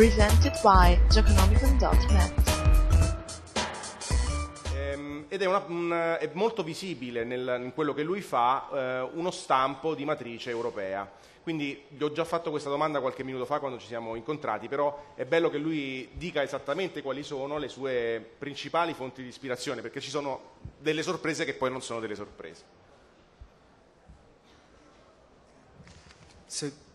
presented by Gioconomicon.net. Ehm, ed è, una- un- è molto visibile nel- in quello che lui fa eh, uno stampo di matrice europea. Quindi gli ho già fatto questa domanda qualche minuto fa quando ci siamo incontrati, però è bello che lui dica esattamente quali sono le sue principali fonti di ispirazione, perché ci sono delle sorprese che poi non sono delle sorprese. So,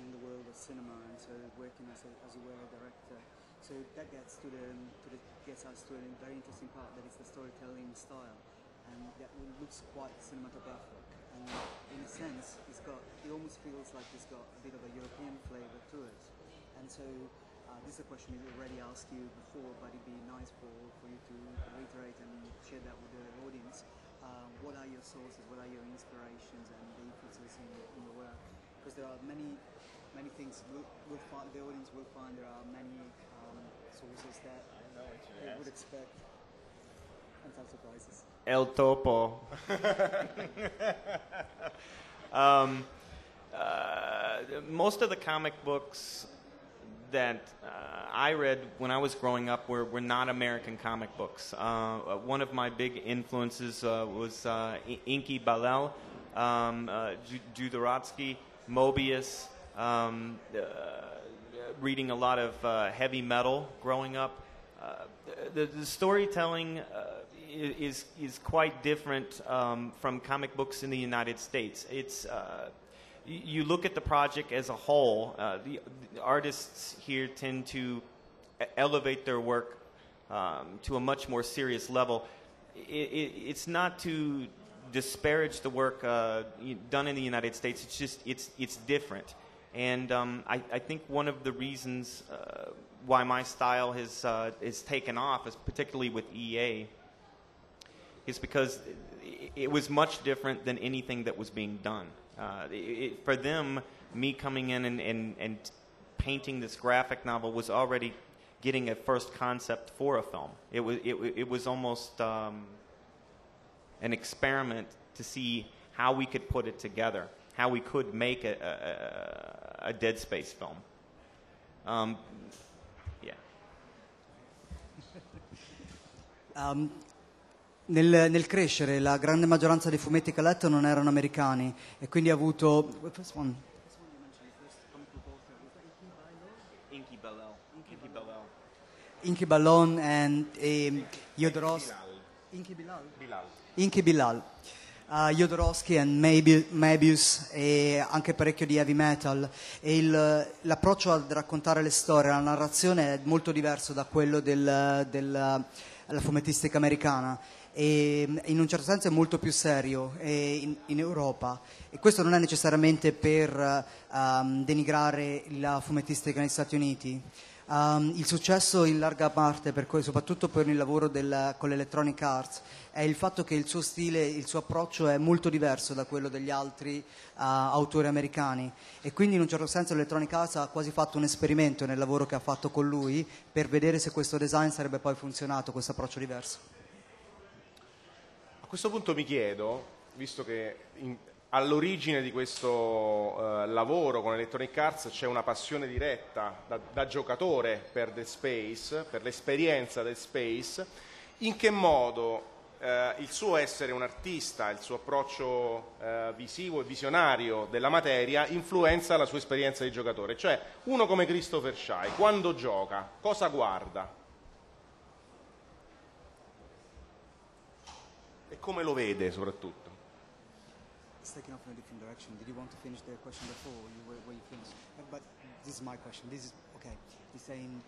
in the world of cinema, and so working as, a, as were director. So that gets to the, to the gets us to a very interesting part that is the storytelling style, and that looks quite cinematographic. And in a sense, it's got it almost feels like it's got a bit of a European flavour to it. And so uh, this is a question we already asked you before, but it'd be nice for, for you to reiterate and share that with the audience. Uh, what are your sources? What are your inspirations and the influences in, in your work? Because there are many, many things. We'll, we'll find the audience will find there are many um, sources that they would expect, and some surprises. El Topo. um, uh, most of the comic books that uh, I read when I was growing up were, were not American comic books. Uh, one of my big influences uh, was uh, Enki Bilal, um, uh, Ju- Moebius, um, uh, reading a lot of uh, heavy metal growing up. Uh, the, the storytelling uh, is is quite different um, from comic books in the United States. It's uh, you look at the project as a whole. The, the artists here tend to elevate their work um, to a much more serious level. I it, it's not to disparage the work uh, done in the United States. It's just it's it's different, and um, I, I think one of the reasons uh, why my style has uh, is taken off, is particularly with EA, is because it, was much different than anything that was being done. Uh, it, it, for them, me coming in and, and, and painting this graphic novel was already getting a first concept for a film. It was it, it was almost um, an experiment to see how we could put it together, how we could make a, a, a Dead Space film. Um, yeah. Um, nel, nel crescere la grande maggioranza dei fumetti che ha letto non erano americani e quindi ha avuto... Inky Ballon and um, Jodorowsky. Inky Bilal. Inky Bilal. Uh, Jodorowsky and Mabi- Mebius e anche parecchio di heavy metal. E il- l'approccio a raccontare le storie, la narrazione è molto diverso da quello del- del- della fumettistica americana. E in un certo senso è molto più serio e in, in Europa. E questo non è necessariamente per ehm, denigrare la fumettistica negli Stati Uniti. Um, il successo in larga parte, per cui- soprattutto per il lavoro del- con l'Electronic Arts, è il fatto che il suo stile, il suo approccio è molto diverso da quello degli altri uh, autori americani e quindi in un certo senso l'Electronic Arts ha quasi fatto un esperimento nel lavoro che ha fatto con lui per vedere se questo design sarebbe poi funzionato, questo approccio diverso. A questo punto mi chiedo, visto che in- all'origine di questo eh, lavoro con Electronic Arts c'è una passione diretta da, da giocatore per Dead Space, per l'esperienza del Space, in che modo eh, il suo essere un artista, il suo approccio eh, visivo e visionario della materia influenza la sua esperienza di giocatore? Cioè, uno come Christopher Shy, quando gioca, cosa guarda? E come lo vede soprattutto? It's taken off in a different direction. Did you want to finish the question before you were, you finished? But, but this is my question. This is okay. He's saying,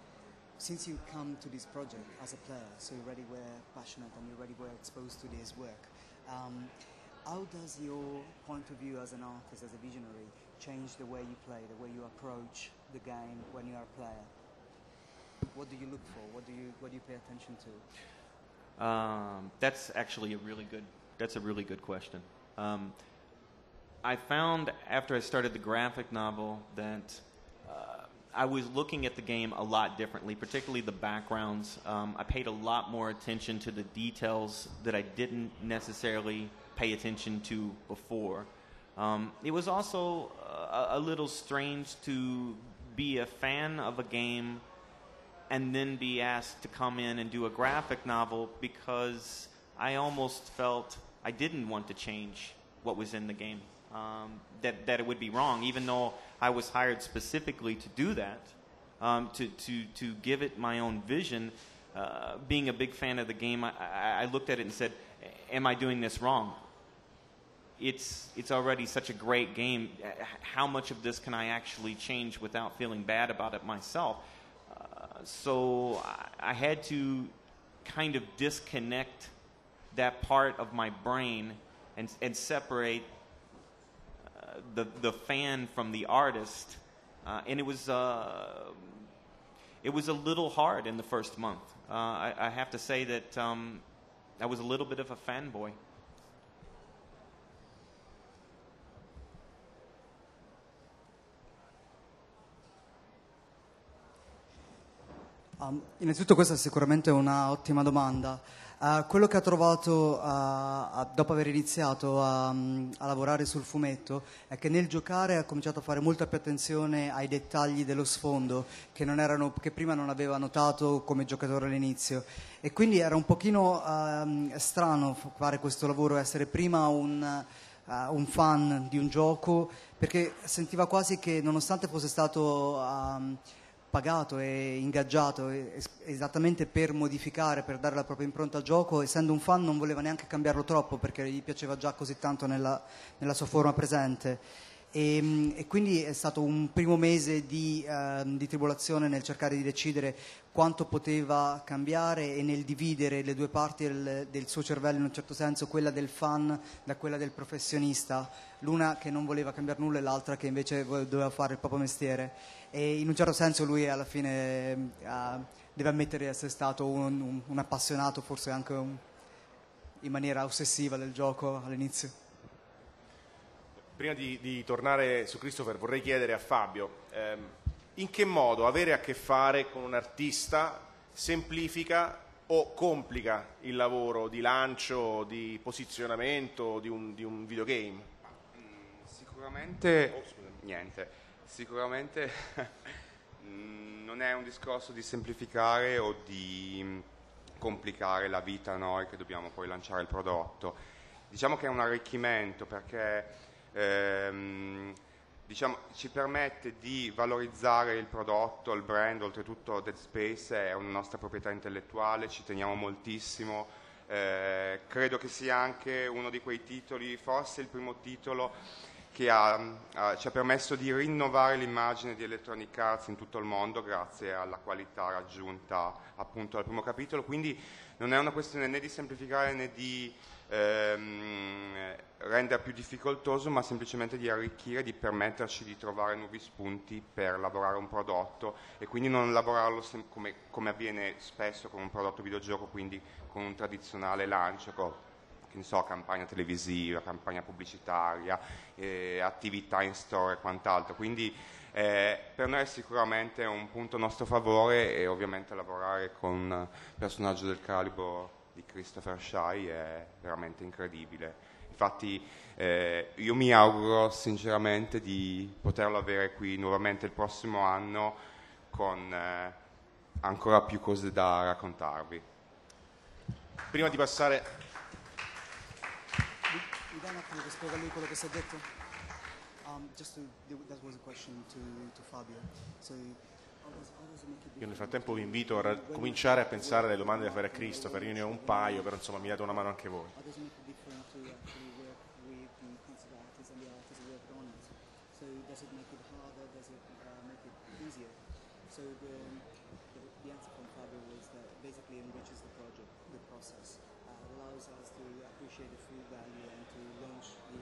since you come to this project as a player, so you already were passionate and you already were exposed to this work. Um, how does your point of view as an artist, as a visionary, change the way you play, the way you approach the game when you are a player? What do you look for? What do you what do you pay attention to? Um, that's actually a really good. That's a really good question. Um, I found after I started the graphic novel that uh, I was looking at the game a lot differently, particularly the backgrounds. Um, I paid a lot more attention to the details that I didn't necessarily pay attention to before. Um, it was also a, a little strange to be a fan of a game and then be asked to come in and do a graphic novel because I almost felt I didn't want to change what was in the game. Um, that, that it would be wrong, even though I was hired specifically to do that, um, to, to, to give it my own vision. Uh, being a big fan of the game, I, I, looked at it and said, Am I doing this wrong? It's, it's already such a great game. How much of this can I actually change without feeling bad about it myself? Uh, so I, I had to kind of disconnect that part of my brain and, and separate uh, the, the fan from the artist. Uh, and it was, uh, it was a little hard in the first month. Uh, I, I, have to say that um, I was a little bit of a fanboy. Um, innanzitutto questa è sicuramente un'ottima domanda. Uh, quello che ha trovato uh, dopo aver iniziato a, um, a, lavorare sul fumetto è che nel giocare ha cominciato a fare molta più attenzione ai dettagli dello sfondo che, erano, che prima non aveva notato come giocatore all'inizio. E quindi era un pochino uh, strano fare questo lavoro, essere prima un, un, fan di un gioco perché sentiva quasi che nonostante fosse stato... Pagato e ingaggiato esattamente per modificare, per dare la propria impronta al gioco, essendo un fan non voleva neanche cambiarlo troppo perché gli piaceva già così tanto nella, nella sua forma presente. E, e, quindi è stato un primo mese di, eh, di, tribolazione nel cercare di decidere quanto poteva cambiare e nel dividere le due parti del, del, suo cervello in un certo senso, quella del fan da quella del professionista, l'una che non voleva cambiare nulla e l'altra che invece doveva fare il proprio mestiere e in un certo senso lui alla fine uh, deve ammettere di essere stato un, un, un appassionato, forse anche un, in maniera ossessiva del gioco all'inizio. Prima di, di, tornare su Christopher vorrei chiedere a Fabio ehm, in che modo avere a che fare con un artista semplifica o complica il lavoro di lancio, di posizionamento di un, di un videogame? Sicuramente oh, niente Sicuramente non è un discorso di semplificare o di complicare la vita noi che dobbiamo poi lanciare il prodotto. Diciamo che è un arricchimento perché ehm, diciamo, ci permette di valorizzare il prodotto, il brand, oltretutto Dead Space è una nostra proprietà intellettuale, ci teniamo moltissimo. Eh, credo che sia anche uno di quei titoli, forse il primo titolo che ha, ha, ci ha permesso di rinnovare l'immagine di Electronic Arts in tutto il mondo grazie alla qualità raggiunta appunto al primo capitolo, quindi non è una questione né di semplificare né di ehm, rendere più difficoltoso, ma semplicemente di arricchire, di permetterci di trovare nuovi spunti per lavorare un prodotto e quindi non lavorarlo sem- come, come avviene spesso con un prodotto videogioco, quindi con un tradizionale lancio ne so, campagna televisiva, campagna pubblicitaria, eh, attività in store e quant'altro. Quindi eh, per noi è sicuramente un punto a nostro favore e ovviamente lavorare con un personaggio del calibro di Christopher Shy è veramente incredibile. Infatti eh, io mi auguro sinceramente di poterlo avere qui nuovamente il prossimo anno con eh, ancora più cose da raccontarvi. Prima di passare mi dai un attimo che spiega lui quello che si è detto? Um, just to, that was a question to, to Fabio. So, io nel frattempo vi invito a cominciare a pensare alle domande da fare a Christopher, io ne ho un paio, però insomma mi date una mano anche voi. So the, the, the answer from Fabio was that basically enriches the project, the process, uh, allows us to appreciate the full value and to launch the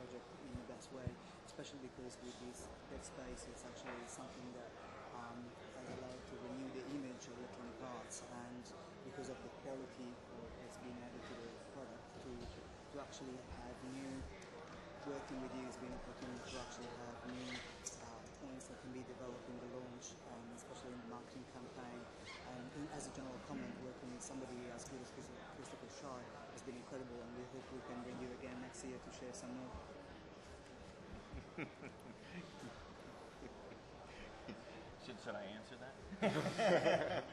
project in the best way, especially because with this dead space, it's actually something that um, has allowed to renew the image of Electronic Arts and because of the quality that's been added to the product, to, to actually have new, working with you has been an opportunity to actually have new points that can be developed in the launch, should, I answer that?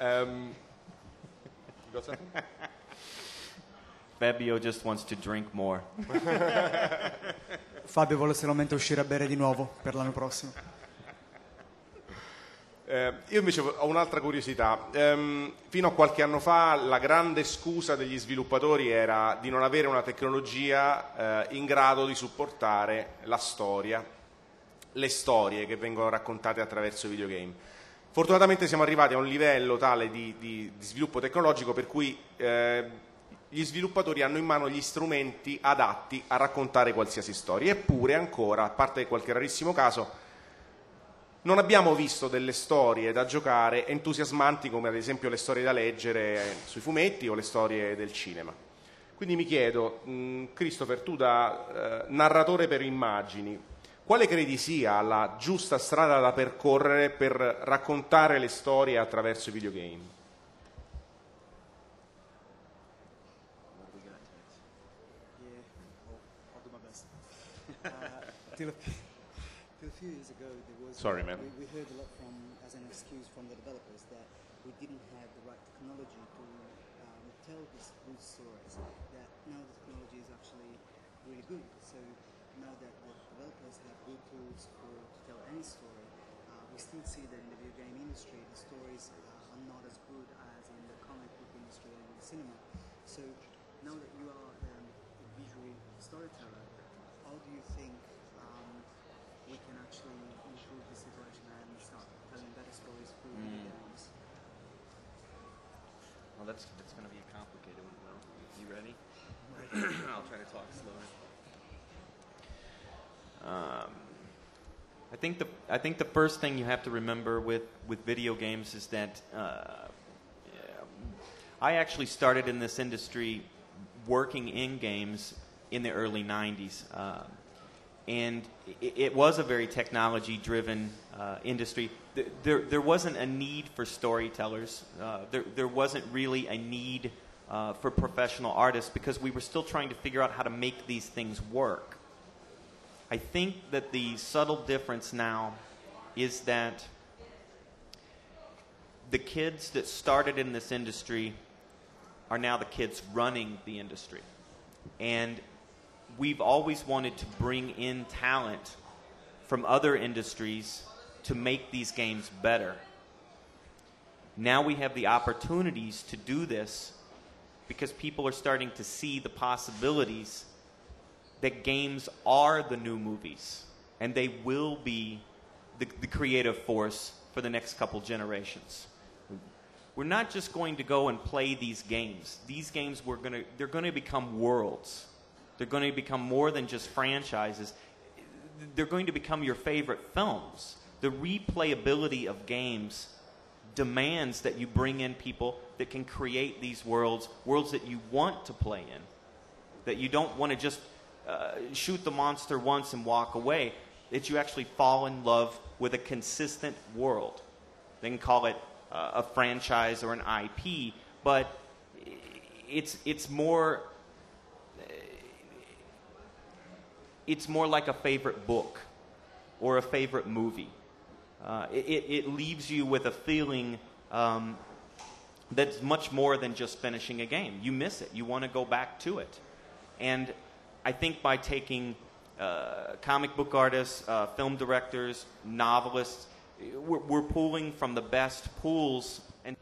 Um, you got something? Fabio just wants to drink more. Fabio vuole solamente uscire a bere di nuovo per l'anno prossimo. Eh, io invece ho un'altra curiosità. Ehm, fino a qualche anno fa la grande scusa degli sviluppatori era di non avere una tecnologia eh, in grado di supportare la storia, le storie che vengono raccontate attraverso i videogame. Fortunatamente siamo arrivati a un livello tale di, di, di sviluppo tecnologico per cui eh, gli sviluppatori hanno in mano gli strumenti adatti a raccontare qualsiasi storia. Eppure ancora, a parte qualche rarissimo caso, non abbiamo visto delle storie da giocare entusiasmanti come ad esempio le storie da leggere sui fumetti o le storie del cinema. Quindi mi chiedo, Christopher, tu da eh, narratore per immagini, quale credi sia la giusta strada da percorrere per raccontare le storie attraverso i videogame? Till, a till a few years ago, there was. Sorry, man. We, we heard a lot from, as an excuse from the developers, that we didn't have the right technology to um, tell these good stories. That now the technology is actually really good. So now that the developers have good tools for to tell any story, uh, we still see that in the video game industry, the stories uh, are not as good as in the comic book industry and in the cinema. So now that you are um, a visual storyteller, how do you think um, we can actually improve the situation and start telling better stories through video games? Well, that's, that's going to be a complicated one, Will. You ready? I'll try to talk slower. Um, I think the I think the first thing you have to remember with, with video games is that uh, I actually started in this industry working in games in the early '90s, uh, and it, it was a very technology-driven uh, industry. Th- There there wasn't a need for storytellers. Uh, there there wasn't really a need uh, for professional artists because we were still trying to figure out how to make these things work. I think that the subtle difference now is that the kids that started in this industry are now the kids running the industry. And we've always wanted to bring in talent from other industries to make these games better. Now we have the opportunities to do this because people are starting to see the possibilities that games are the new movies and they will be the, the creative force for the next couple generations. We're not just going to go and play these games. These games we're to they're going to become worlds. They're going to become more than just franchises. They're going to become your favorite films. The replayability of games demands that you bring in people that can create these worlds, worlds that you want to play in. That you don't want to just uh, shoot the monster once and walk away, that you actually fall in love with a consistent world. They can call it uh, a franchise or an IP, but it's, it's more it's more like a favorite book or a favorite movie. Uh, it, it leaves you with a feeling um, that's much more than just finishing a game. You miss it. You want to go back to it. And I think by taking uh, comic book artists, uh, film directors, novelists, we're, we're pulling from the best pools and